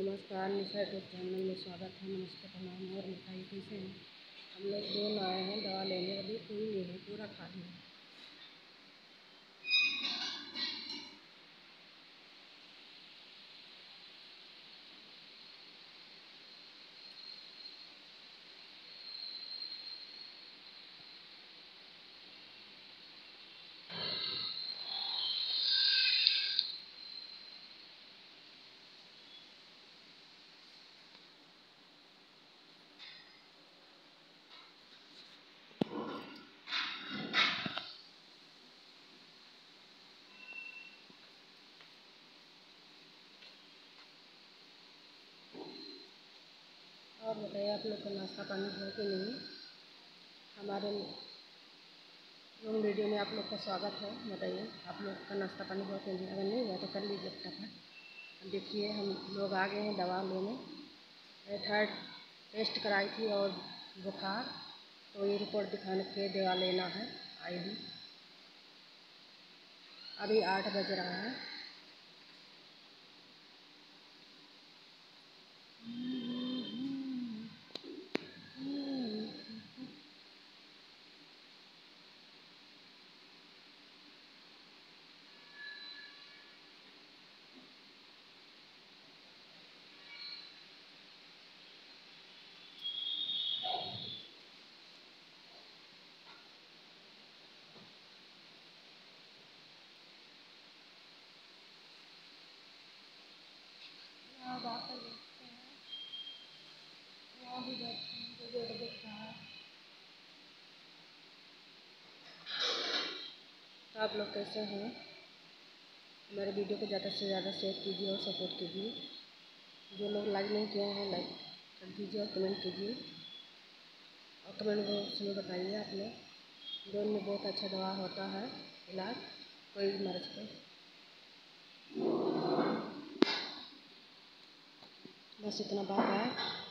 नमस्कार, निशा YouTube channel में स्वागत है। नमस्ते, प्रणाम। और मिठाई कैसे हैं? हम लोग दो लाए हैं, दवा लेने अभी कोई नहीं है, पूरा खाली है और बताइए आप लोग का नाश्ता पानी है कि नहीं? हमारे रूम वीडियो में आप लोग का स्वागत है। बताइए, आप लोग का नाश्ता पानी हुआ कि नहीं? अगर नहीं हुआ तो कर लीजिए फटाफट। देखिए, हम लोग आ गए हैं दवा लेने। थर्ड टेस्ट कराई थी और बुखार तो ये रिपोर्ट दिखाने के दवा लेना है। आई हूँ अभी आठ बज रहा है। जाकर देखते हैं यहाँ भी हैं गेट दिख रहा है आप लोग कैसे हैं? हमारे वीडियो को ज़्यादा से ज़्यादा शेयर कीजिए और सपोर्ट कीजिए। जो लोग लाइक नहीं किए हैं लाइक कर दीजिए और कमेंट कीजिए। और कमेंट बॉक्स में बताइए आप लोग, जो में बहुत अच्छा दवा होता है, इलाज, कोई मर्ज़ का। बस इतना बात है